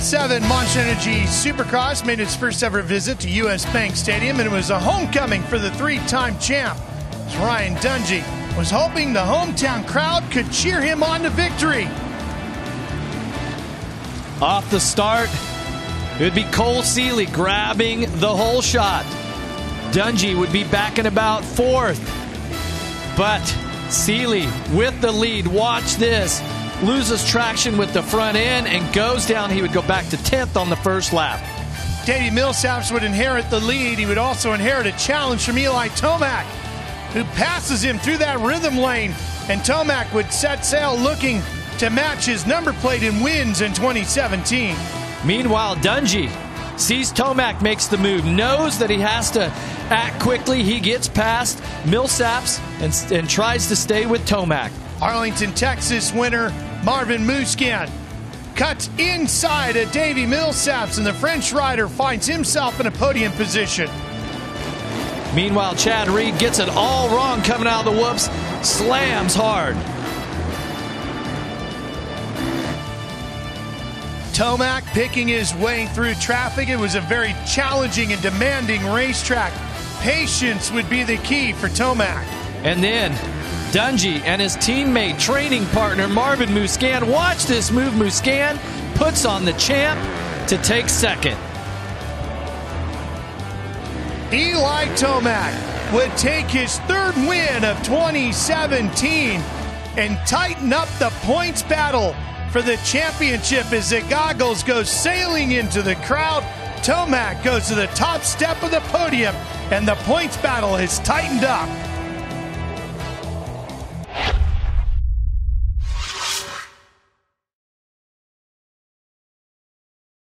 Round 7 Monster Energy Supercross made its first ever visit to US Bank Stadium, and it was a homecoming for the three time champ. As Ryan Dungey was hoping the hometown crowd could cheer him on to victory. Off the start, it would be Cole Seely grabbing the holeshot. Dungey would be back in about fourth. But Seely with the lead. Watch this. Loses traction with the front end and goes down. He would go back to 10th on the first lap. Davi Millsaps would inherit the lead. He would also inherit a challenge from Eli Tomac, who passes him through that rhythm lane. And Tomac would set sail looking to match his number plate and wins in 2017. Meanwhile, Dungey sees Tomac makes the move, knows that he has to act quickly. He gets past Millsaps and, and tries to stay with Tomac. Arlington, Texas winner Marvin Musquin cuts inside of Davi Millsaps, and the French rider finds himself in a podium position. Meanwhile, Chad Reed gets it all wrong coming out of the whoops, slams hard. Tomac picking his way through traffic. It was a very challenging and demanding racetrack. Patience would be the key for Tomac. And then Dungey and his teammate, training partner Marvin Musquin. Watch this move. Musquin puts on the champ to take second. Eli Tomac would take his third win of 2017 and tighten up the points battle for the championship as the goggles go sailing into the crowd. Tomac goes to the top step of the podium, and the points battle is tightened up.